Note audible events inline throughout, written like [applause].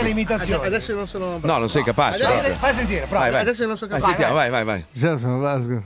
delle imitazioni. Adesso non sono bravo. No, non sei capace. Adesso- proprio. Fai sentire, prova. Vai, vai. Adesso non so Vai, capire. sentiamo, vai, vai, vai.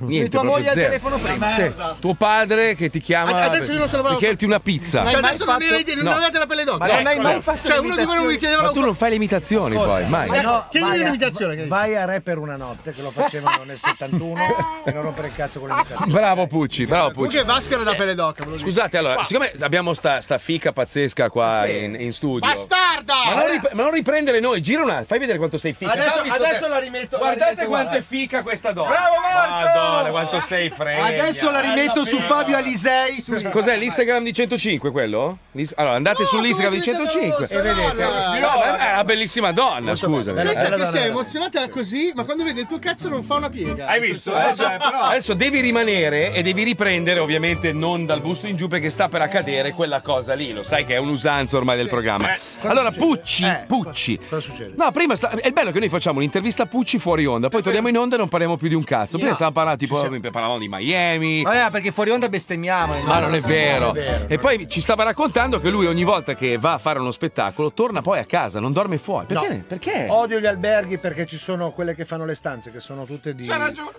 Niente, tua moglie al zero. telefono prima. Sì, tuo padre che ti chiama Adesso io non sono bravo. chiederti una pizza. Cioè, adesso non, fatto- non No. avete la pelle d'oca. Ma non hai mai Cioè, fatto Cioè, le uno di voi non mi imitazioni? chiedeva Ma tu non fai le imitazioni poi, mai. Chiedimi vai a- un'imitazione, Vai a Re per una notte, che lo facevano nel [laughs] 71 e non rompere il cazzo con le imitazioni. Bravo Pucci, bravo Pucci. Vasco era da pelle dico. Scusate, allora, siccome abbiamo sta, sta fica pazzesca qua in, studio. Bastarda! Ma non, rip- ma non riprendere noi, gira una, fai vedere quanto sei fica. Adesso- adesso te- la rimetto- la Guardate rimetto, quanto guarda. è fica questa donna. Bravo, Marco! Madonna, quanto sei fregna. Adesso la rimetto su Fabio Alisei. Su... Cos'è l'Instagram di 105 quello? L'Is- Allora, andate No, sull'Instagram di come 105 diventa rossa, vedete. no, No, ma è una bellissima donna, scusa. Pensa che sei emozionata così, ma quando vede il tuo cazzo non fa una piega. Hai visto? Adesso, Eh, però- adesso devi rimanere e devi riprendere, ovviamente non dal busto in giù perché sta per accadere quella cosa lì. Lo sai che è un'usanza ormai del programma. Allora, Pucci, Eh, Pucci. Cosa succede? No, prima sta- è bello che noi facciamo un'intervista a Pucci fuori onda, poi torniamo in onda e non parliamo più di un cazzo. Prima stavamo parlando tipo parlavamo di Miami. Vabbè, perché fuori onda bestemmiamo. Ma non è vero. non è vero, E poi ci stava raccontando che lui ogni volta che va a fare uno spettacolo torna poi a casa, non dorme fuori. Perché? No. Perché? Odio gli alberghi perché ci sono quelle che fanno le stanze, che sono tutte di.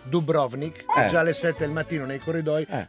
Dubrovnik. Eh. Già alle 7 del mattino nei corridoi. Eh.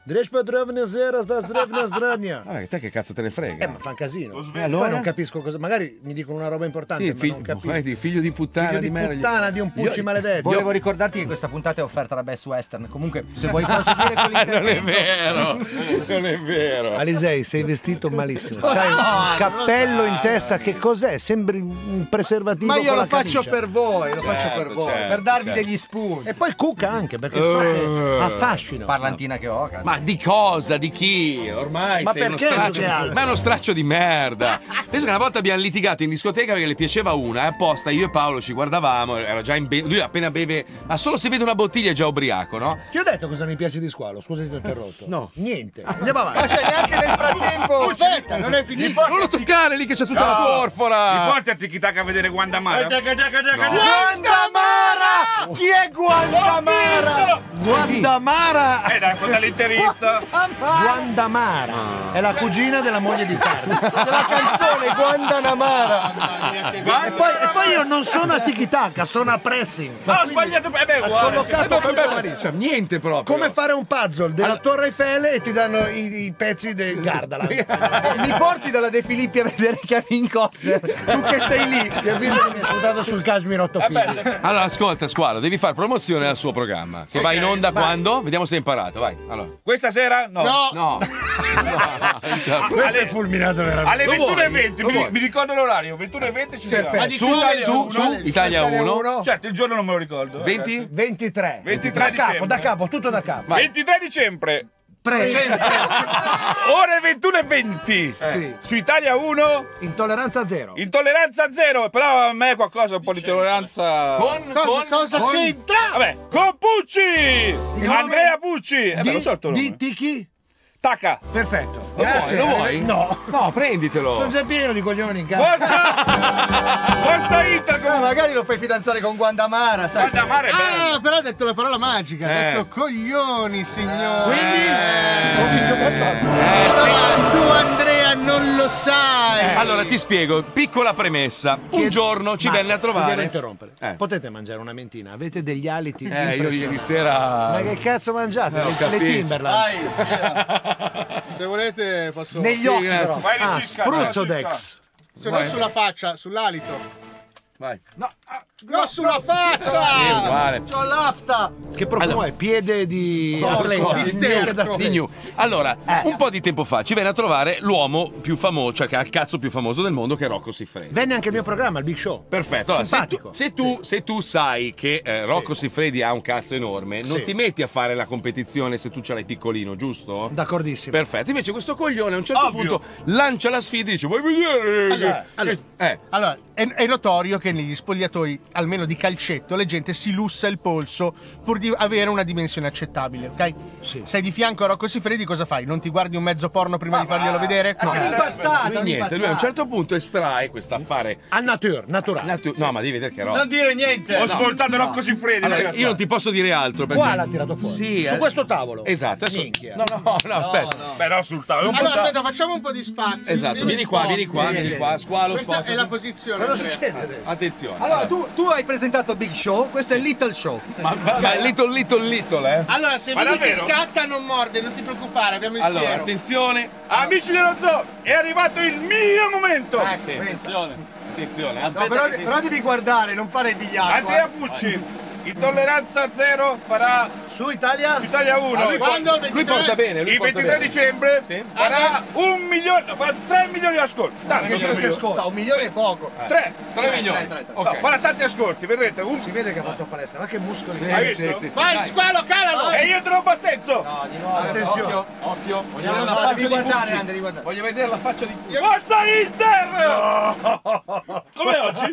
[laughs] Ah, te che cazzo te ne frega? Eh, ma fa un casino. E allora? Poi non capisco cosa. Magari mi dicono una roba importante, Sì, ma figlio, guardi, figlio di puttana Figlio di merda. puttana di un Pucci Io- maledetto. Volevo ricordarti che questa puntata è offerta da Best Western. Comunque, se vuoi [laughs] proseguire con [laughs] Ah, non è l'intervento. vero, non è vero. Alisei, sei vestito malissimo. [laughs] C'hai un cappello in testa, che cos'è? Sembri un preservativo. Ma io lo faccio camicia. per voi, lo faccio Certo, per voi, certo, per darvi certo. degli spunti. E poi cuca anche, perché so che affascino. Parlantina che ho, cazzo. Ma di cosa? Di chi? Ormai Ma sei uno perché straccio. Ma è uno straccio di merda. Penso che una volta abbiamo litigato in discoteca perché le piaceva una e apposta io e Paolo ci guardavamo, era già in be- lui appena beve, ma solo se vede una bottiglia è già ubriaco, no? Ti ho detto cosa mi piace di squalo, scusa ti ho interrotto. No. Niente. Andiamo avanti. Ma cioè, neanche nel frattempo. [laughs] Aspetta, non è finito. Non lo toccare lì che c'è tutta la Mi porfora. porti a Tiki-Taka a vedere Guandamara? Guandamara! Chi è Guandamara? Guandamara! Eh dai, quella l'interista. Guandamara è la cugina della moglie di Carlo. la canzone Guandanamara. E poi, e poi io non sono a tiki-taka, sono a pressing. No, ho sbagliato. Eh beh, uguale. Collocato tutto malissimo. Cioè, niente proprio. Come fare un puzzle della Torre Eiffel e ti danno i, i pezzi del [laughs] Gardaland. [laughs] Mi porti dalla De Filippi a vedere Kevin Costner? Tu che sei lì. Ti avviso che mi ha sputato sul cashmere 8 figli. Allora, ascolta, squalo, devi fare promozione al suo programma. Che va in onda quando? Vediamo se hai imparato, vai. Allora. Questa sera? No. No. No. no. certo. Questo è fulminato veramente. Alle Lo vuoi? 21.20, Lo mi, mi ricordo l'orario, 21.20 ci siamo. Su, Italia su, su, Italia 1. Certo, il giorno non me lo ricordo. 20? 23. 23 da capo, da capo, tutto da capo. Vai. 23 dicembre, Prego. ore 21.20. Sì. Su Italia 1, Intolleranza zero. intolleranza zero. Però a me qualcosa, un po' di tolleranza. Con, Cosa, con, cosa con- c'entra? Vabbè, con Pucci! Andrea Pucci! Eh beh, lo so il tuo di nome. tiki? Tacca! Perfetto. Lo Grazie. vuoi? Lo vuoi? No. No, prenditelo. Sono già pieno di coglioni in casa. Forza! [laughs] Forza Inter! Ma magari lo fai fidanzare con Guandamara, sai? Guarda, mare è bello. Ah, però ha detto la parola magica. Ha Eh. detto coglioni, signore. Quindi Eh. ho vinto qualcosa. Eh, sì. Ah, tu, Andrea, non lo sai. Allora ti spiego, piccola premessa. Un giorno ci Ma venne a Vi devo trovare. interrompere. Eh. Potete mangiare una mentina? Avete degli aliti? Eh, io ieri sera. Ma che cazzo mangiate? Eh, ho le, le. Timberland. Se volete posso... Negli Sì, occhi, grazie. però. Vai Ah, di Cisca, spruzzo vai, Dex. Se non sulla faccia, sull'alito. Vai. No, sulla faccia! Sì, uguale. C'ho l'afta. Che profumo è? Piede di atleta. di sterco. Di New. Allora, un po' di tempo fa ci venne a trovare l'uomo più famoso, cioè che ha il cazzo più famoso del mondo, che è Rocco Siffredi. Venne anche il mio programma, il Big Show. Perfetto, allora, se, tu, Simpatico. se, tu, se tu sai che eh, Rocco Siffredi ha un cazzo enorme, non Sì. ti metti a fare la competizione se tu ce l'hai piccolino, giusto? D'accordissimo. Perfetto, invece questo coglione a un certo Ovvio. punto lancia la sfida e dice vuoi vedere? Allora, allora. eh, Allora, è, è notorio che negli spogliatoi almeno di calcetto, la gente si lussa il polso pur di avere una dimensione accettabile, ok? Sei di fianco a Rocco Siffredi, cosa fai? Non ti guardi un mezzo porno prima di farglielo vedere? No. Lui niente, lui a un certo punto estrae quest'affare. A nature, naturale. Natu- no, ma devi vedere che roba. Non dire niente. Ho ascoltato Rocco Siffredi. Allora, io non ti posso dire altro. Perché... Qua l'ha tirato fuori. Sì, Su eh. questo tavolo. Esatto. Adesso... Minchia. No, no, no, aspetta. Beh, no, sul tavolo. Non Allora, posso- aspetta, facciamo un po' di spazio. Esatto, vieni qua, vieni qua, vieni qua, squalo, Questa è la posizione. Cosa succede adesso? Attenzione. Allora, tu, tu hai presentato Big Show, questo è Little Show. Ma, ma, ma little, little, little, eh. Allora, se Ma vedi che davvero? scatta, non morde, non ti preoccupare, abbiamo il Allora, siero. attenzione. Amici dello zoo, è arrivato il mio momento. Sì, attenzione. Attenzione. eh. No, però, però devi guardare, non fare il vigliacco. Andrea eh. Fucci, intolleranza zero farà Su Italia. su Italia 1. Allora, quando il Lui 23 porta bene, lui il porta 23 bene. dicembre Sì. farà un milione, farà 3 milioni di ascolti. Tanto, Che tre milioni. No, un milione è poco. 3. 3 milioni. tre, tre, tre. Ok. No, farà tanti ascolti, vedrete. Un... Si vede che ha fatto palestra, ma che muscoli. Hai Sì, visto? sì, sì, Vai, dai. squalo, calalo! E io te lo battezzo. No, di nuovo. Attenzione. Occhio, occhio. Voglio vedere la faccia di guardare. Andre, guardare. Voglio vedere la faccia di. Forza Inter! Come oggi?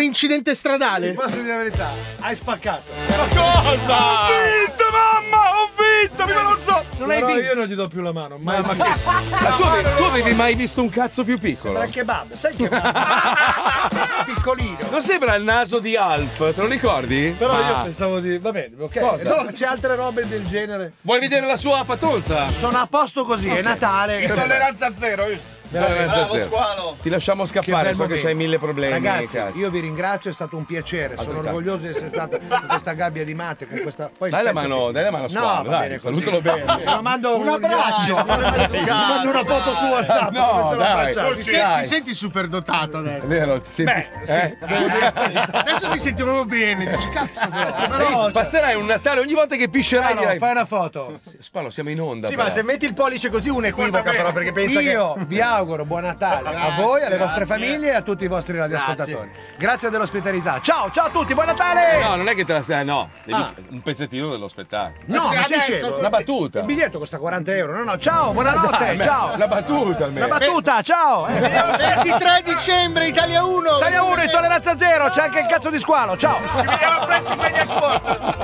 Sembra un incidente stradale. Posso dire la verità? Hai spaccato. Ma cosa? Ho vinto, mamma! Ho vinto! Viva lo zoo! Non hai vinto. Io non gli do più la mano. Mai. Ma che... Ma tu, avevi, tu avevi mai visto un cazzo più piccolo? Ma il kebab, sai il kebab? [laughs] Piccolino. Non sembra il naso di Alf, te lo ricordi? Però Ma- io pensavo di. Va bene, ok. Cosa? No, c'è altre robe del genere. Vuoi vedere la sua patonza? Sono a posto così, è Natale. Intolleranza zero, visto? Tolleranza zero. Ti lasciamo Che scappare, bel so che c'hai mille problemi. Ragazzi, cazzo. io vi ringrazio, è stato un piacere. Sono Altrettanto. orgoglioso di essere stato in questa gabbia di mate. Con questa... Poi Dai la mano, che- dai la mano a No, squalo, va dai, bene salutalo bene. [laughs] Lo mando Un abbraccio. [laughs] Mando una foto su WhatsApp. No, dai. Ti, Sì, senti, ti super dotato adesso. Vero, ti senti? eh? Adesso ti senti proprio bene. Dici, cazzo, però. Però, Passerai un Natale ogni volta che piscerai Spalo, dirai fai una foto. Spalo, siamo in onda. Sì, ma se metti il pollice così uno equivoca però perché pensa Io vi auguro buon Natale a Grazie, voi, alle vostre grazie. famiglie e a tutti i vostri radioascoltatori. Grazie dell'ospitalità. Ciao, ciao a tutti, buon Natale! No, non è che te la stai. No, devi Ah. un pezzettino dello spettacolo. No, Cioè, ma sei scemo. Una battuta. Il biglietto costa 40 euro. No, no, ciao, buonanotte, Dai, beh, ciao. Una battuta almeno. Una battuta, ciao. Eh. 23 dicembre, Italia 1. Taglia 1, intolleranza zero, c'è anche il cazzo di squalo, ciao. Ci vediamo presto in Media Sport.